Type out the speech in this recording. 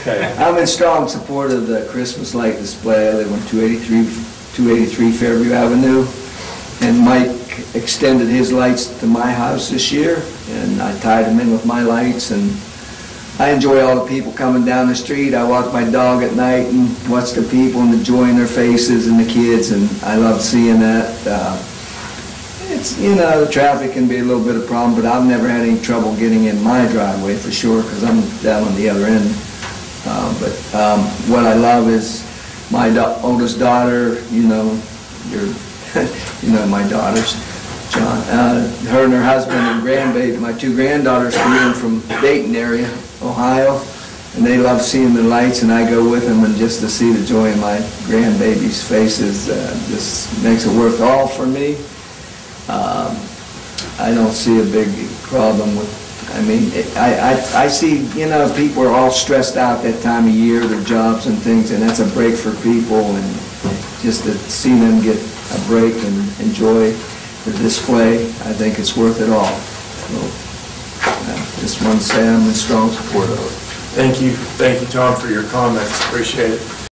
Okay. I'm in strong support of the Christmas light display. I live on 283, 283 Fairview Avenue, and Mike extended his lights to my house this year, and I tied them in with my lights, and I enjoy all the people coming down the street. I walk my dog at night and watch the people and the joy in their faces and the kids, and I love seeing that. Uh, It's, you know, the traffic can be a little bit of a problem, but I've never had any trouble getting in my driveway for sure, because I'm down on the other end. Uh, But um, what I love is my oldest daughter, you know, your, you know my daughters, John, uh, her and her husband and grandbaby, my two granddaughters come in from Dayton area, Ohio, and they love seeing the lights, and I go with them, and just to see the joy in my grandbabies' faces, uh, just makes it worth all for me. Um, I don't see a big problem with, I mean, I, I, I see, you know, people are all stressed out that time of year, their jobs and things, and that's a break for people, and just to see them get a break and enjoy the display, I think it's worth it all. So, uh, Just want to say I'm in strong support of it. Thank you, thank you, Tom, for your comments, appreciate it.